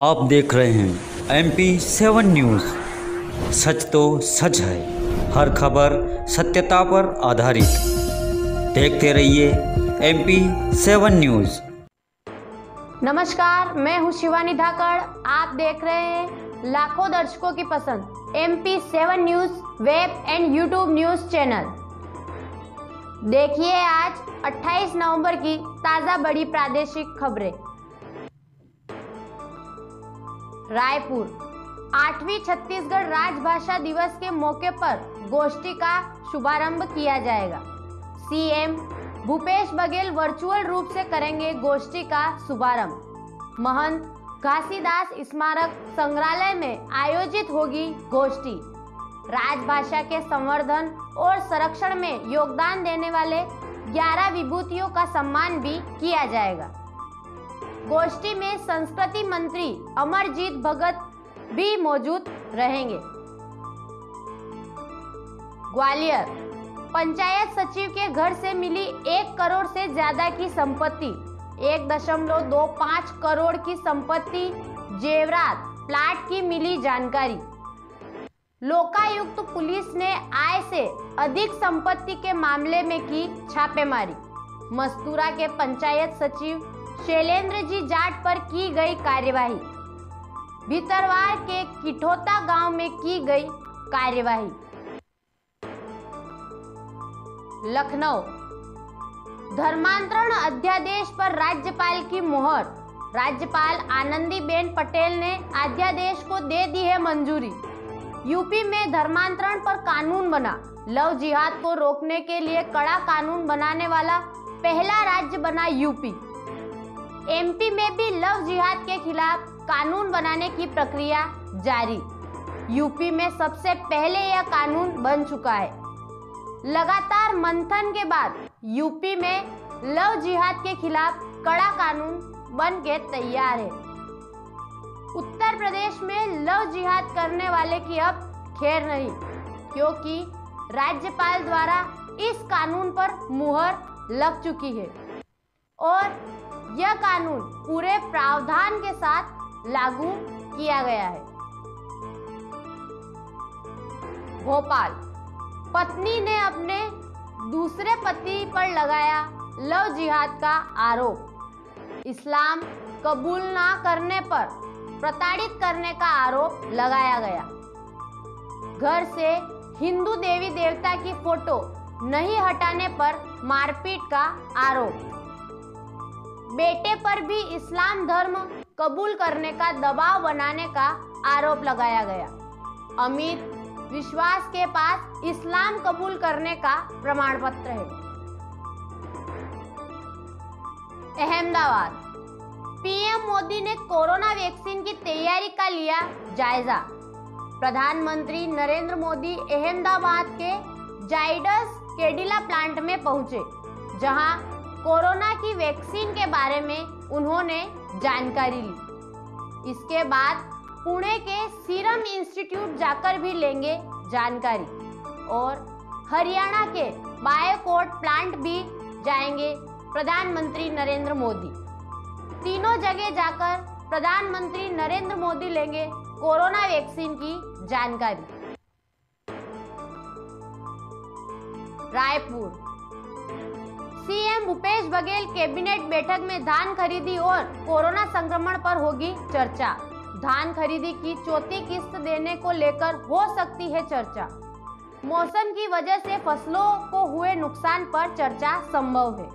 आप देख रहे हैं एम पी सेवन न्यूज़। सच तो सच है, हर खबर सत्यता पर आधारित। देखते रहिए एम पी सेवन न्यूज़। नमस्कार, मैं हूँ शिवानी धाकड़। आप देख रहे हैं लाखों दर्शकों की पसंद M P seven news web and YouTube news channel. देखिए आज 28 नवंबर की ताज़ा बड़ी प्रादेशिक खबरें। रायपुर। आठवीं छत्तीसगढ़ राजभाषा दिवस के मौके पर गोष्ठी का शुभारंभ किया जाएगा। सीएम भूपेश बघेल वर्चुअल रूप से करेंगे गोष्ठी का शुभारंभ। महंत घासीदास स्मारक संग्रहालय में आयोजित होगी गोष्ठी। राजभाषा के संवर्धन और संरक्षण में योगदान देने वाले 11 विभूतियों का सम्मान भी किया जाएगा। गोष्ठी में संस्कृति मंत्री अमरजीत भगत भी मौजूद रहेंगे। ग्वालियर, पंचायत सचिव के घर से मिली एक करोड़ से ज़्यादा की संपत्ति, एक दशमलव दो पाँच करोड़ की संपत्ति, जेवरात प्लाट की मिली जानकारी। लोकायुक्त पुलिस ने आय से अधिक संपत्ति के मामले में की छापेमारी। मस्तूरा के पंचायत सचिव शैलेंद्र जी जाट पर की गई कार्यवाही? भीतरवार के किठोता गाँव में की गई कार्यवाही? लखनऊ। धर्मांतरण अध्यादेश पर राज्यपाल की मोहर। राज्यपाल आनंदीबेन पटेल ने अध्यादेश को दे दी है मंजूरी। यूपी में धर्मांतरण पर कानून बना। लव जिहाद को रोकने के लिए कड़ा कानून बनाने वाला पहला राज्य बना यूपी। एमपी में भी लव जिहाद के खिलाफ कानून बनाने की प्रक्रिया जारी। यूपी में सबसे पहले यह कानून बन चुका है। लगातार मंथन के बाद यूपी में लव जिहाद के खिलाफ कड़ा कानून बन के तैयार है। उत्तर प्रदेश में लव जिहाद करने वाले की अब खैर नहीं, क्योंकि राज्यपाल द्वारा इस कानून पर मुहर लग चुकी है। और यह कानून पूरे प्रावधान के साथ लागू किया गया है। भोपाल, पत्नी ने अपने दूसरे पति पर लगाया लव जिहाद का आरोप। इस्लाम कबूल ना करने पर प्रताड़ित करने का आरोप लगाया गया। घर से हिंदू देवी देवता की फ़ोटो नहीं हटाने पर मारपीट का आरोप। बेटे पर भी इस्लाम धर्म कबूल करने का दबाव बनाने का आरोप लगाया गया। अमित विश्वास के पास इस्लाम कबूल करने का प्रमाण पत्र है। अहमदाबाद। पीएम मोदी ने कोरोना वैक्सीन की तैयारी का लिया जायजा। प्रधानमंत्री नरेंद्र मोदी अहमदाबाद के जाइडस केडिला प्लांट में पहुँचे, जहाँ कोरोना की वैक्सीन के बारे में उन्होंने जानकारी ली। इसके बाद पुणे के सीरम इंस्टीट्यूट जाकर भी लेंगे जानकारी और हरियाणा के बायोकोट प्लांट भी जाएँगे प्रधानमंत्री नरेंद्र मोदी। तीनों जगह जाकर प्रधानमंत्री नरेंद्र मोदी लेंगे कोरोना वैक्सीन की जानकारी। रायपुर सीएम भूपेश बघेल कैबिनेट बैठक में धान खरीदी और कोरोना संक्रमण पर होगी चर्चा। धान खरीदी की चौथी किस्त देने को लेकर हो सकती है चर्चा। मौसम की वजह से फ़सलों को हुए नुकसान पर चर्चा संभव है।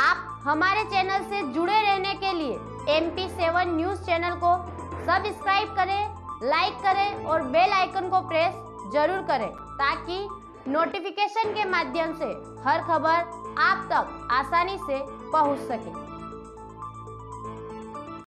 आप हमारे चैनल से जुड़े रहने के लिए M P seven news channel को सब्सक्राइब करें, लाइक करें और बेल आइकन को प्रेस ज़रूर करें ताकि नोटिफिकेशन के माध्यम से हर खबर आप तक आसानी से पहुँच सके।